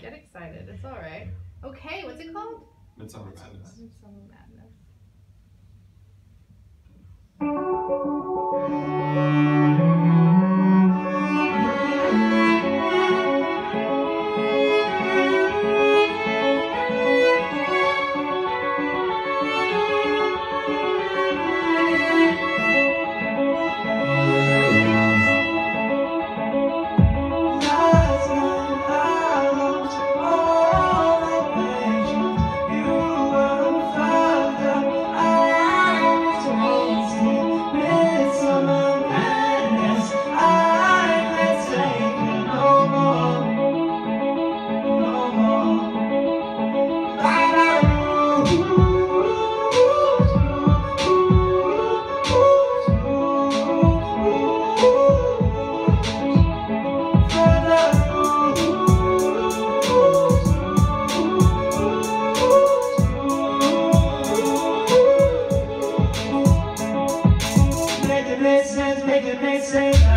Get excited. It's all right. Okay, what's it called? Midsummer Madness. Midsummer Madness. they say